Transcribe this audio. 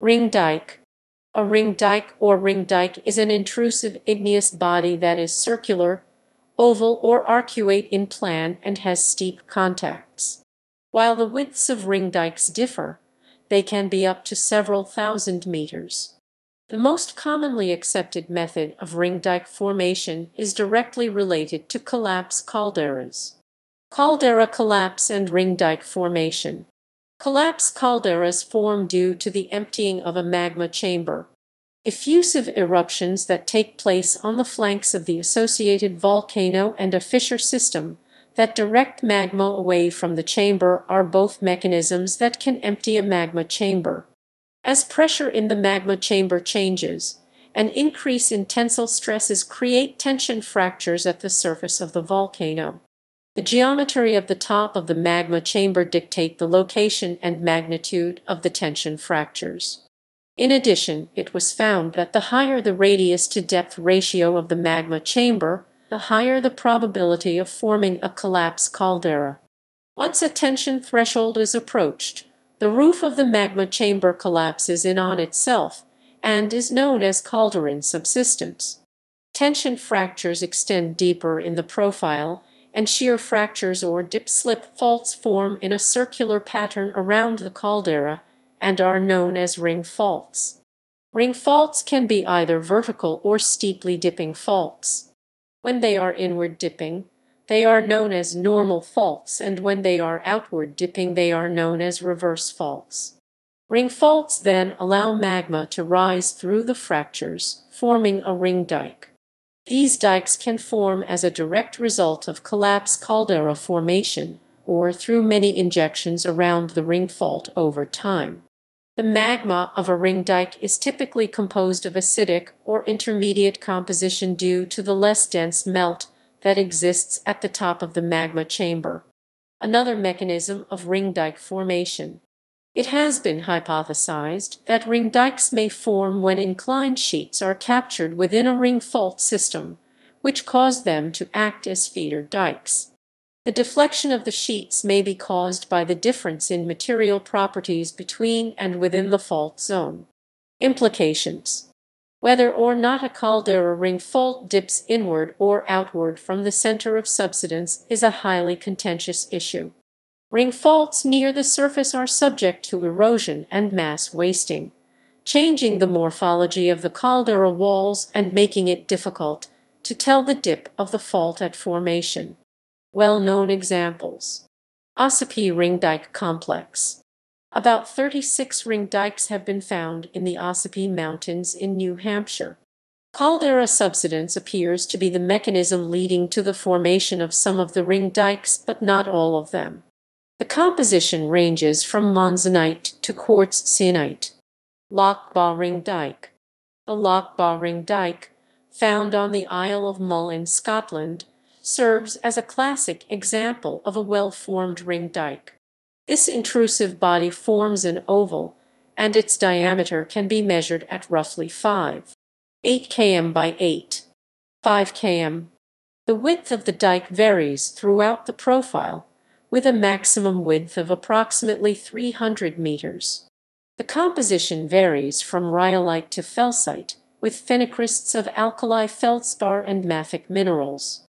Ring dike. A ring dike or ring dike is an intrusive igneous body that is circular, oval or arcuate in plan and has steep contacts. While the widths of ring dikes differ, they can be up to several thousand meters. The most commonly accepted method of ring dike formation is directly related to collapse calderas. Caldera collapse and ring dike formation. Collapse calderas form due to the emptying of a magma chamber. Effusive eruptions that take place on the flanks of the associated volcano and a fissure system that direct magma away from the chamber are both mechanisms that can empty a magma chamber. As pressure in the magma chamber changes, an increase in tensile stresses create tension fractures at the surface of the volcano. The geometry of the top of the magma chamber dictate the location and magnitude of the tension fractures. In addition, it was found that the higher the radius to depth ratio of the magma chamber, the higher the probability of forming a collapse caldera. Once a tension threshold is approached, the roof of the magma chamber collapses in on itself and is known as cauldron subsidence. Tension fractures extend deeper in the profile and shear fractures or dip-slip faults form in a circular pattern around the caldera and are known as ring faults. Ring faults can be either vertical or steeply dipping faults. When they are inward dipping, they are known as normal faults and when they are outward dipping they are known as reverse faults. Ring faults then allow magma to rise through the fractures, forming a ring dike. These dikes can form as a direct result of collapse caldera formation or through many injections around the ring fault over time. The magma of a ring dike is typically composed of acidic or intermediate composition due to the less dense melt that exists at the top of the magma chamber. Another mechanism of ring dike formation it has been hypothesized that ring dikes may form when inclined sheets are captured within a ring fault system, which cause them to act as feeder dikes. The deflection of the sheets may be caused by the difference in material properties between and within the fault zone. Implications Whether or not a caldera ring fault dips inward or outward from the center of subsidence is a highly contentious issue. Ring faults near the surface are subject to erosion and mass wasting, changing the morphology of the caldera walls and making it difficult to tell the dip of the fault at formation. Well-known examples. Ossipee Ring Dike Complex. About 36 ring dikes have been found in the Ossipee Mountains in New Hampshire. Caldera subsidence appears to be the mechanism leading to the formation of some of the ring dikes, but not all of them. The composition ranges from monzonite to quartz-syenite. Lochbaugh Ring Dike The Loch Ba Ring Dike, found on the Isle of Mull in Scotland, serves as a classic example of a well-formed ring dike. This intrusive body forms an oval, and its diameter can be measured at roughly 5. 8 km by 8. 5 km. The width of the dike varies throughout the profile, with a maximum width of approximately 300 meters. The composition varies from rhyolite to felsite, with phenocrysts of alkali feldspar and mafic minerals.